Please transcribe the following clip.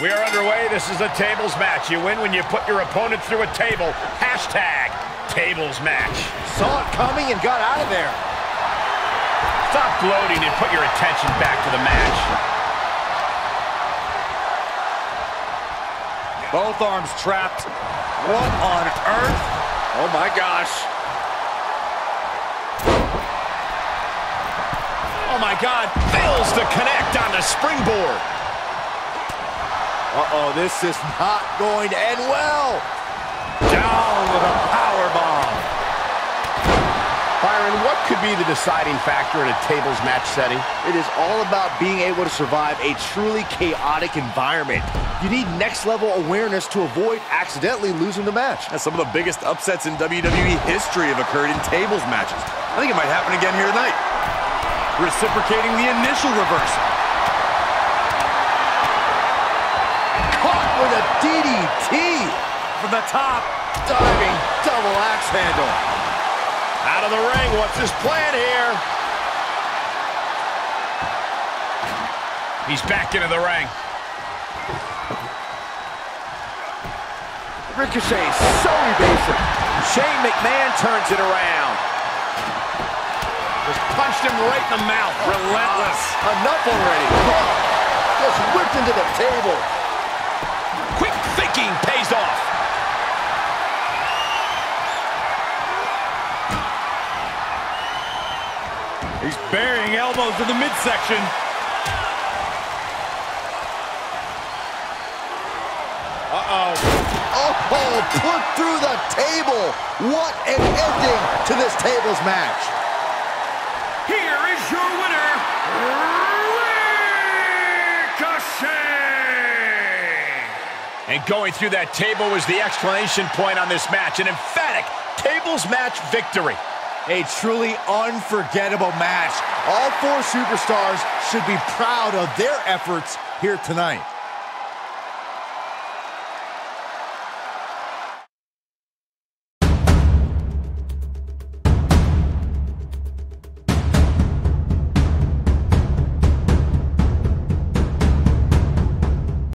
We are underway. This is a tables match. You win when you put your opponent through a table. Hashtag tables match. Saw it coming and got out of there. Stop gloating and put your attention back to the match. Both arms trapped. What on earth? Oh my gosh. Oh my God, fails to connect on the springboard. Uh-oh, this is not going to end well. Down with a power bomb. Byron, what could be the deciding factor in a tables match setting? It is all about being able to survive a truly chaotic environment. You need next-level awareness to avoid accidentally losing the match. And some of the biggest upsets in WWE history have occurred in tables matches. I think it might happen again here tonight. Reciprocating the initial reversal. DDT. From the top. Diving double axe handle. Out of the ring. What's his plan here? He's back into the ring. Ricochet so evasive. Shane McMahon turns it around. Just punched him right in the mouth. Relentless. Enough already. Just whipped into the table. Quick thinking pays off. He's burying elbows in the midsection. Uh-oh. Oh, put through the table. What an ending to this tables match. Here is your winner, And going through that table was the explanation point on this match. An emphatic tables match victory. A truly unforgettable match. All four superstars should be proud of their efforts here tonight.